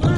Bye.